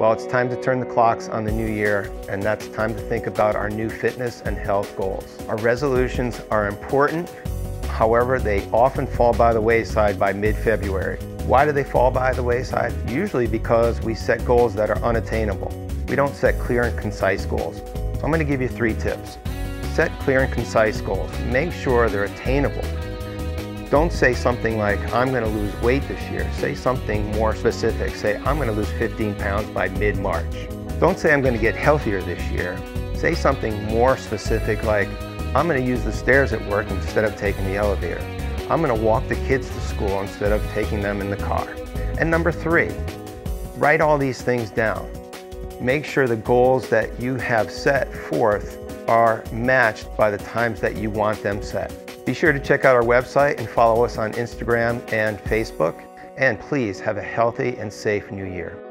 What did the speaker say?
Well, it's time to turn the clocks on the new year, and that's time to think about our new fitness and health goals. Our resolutions are important, however, they often fall by the wayside by mid-February. Why do they fall by the wayside? Usually because we set goals that are unattainable. We don't set clear and concise goals. So I'm going to give you three tips. Set clear and concise goals. Make sure they're attainable. Don't say something like, I'm going to lose weight this year. Say something more specific. Say, I'm going to lose 15 pounds by mid-March. Don't say I'm going to get healthier this year. Say something more specific like, I'm going to use the stairs at work instead of taking the elevator. I'm going to walk the kids to school instead of taking them in the car. And number three, write all these things down. Make sure the goals that you have set forth are matched by the times that you want them set. Be sure to check out our website and follow us on Instagram and Facebook. And please have a healthy and safe new year.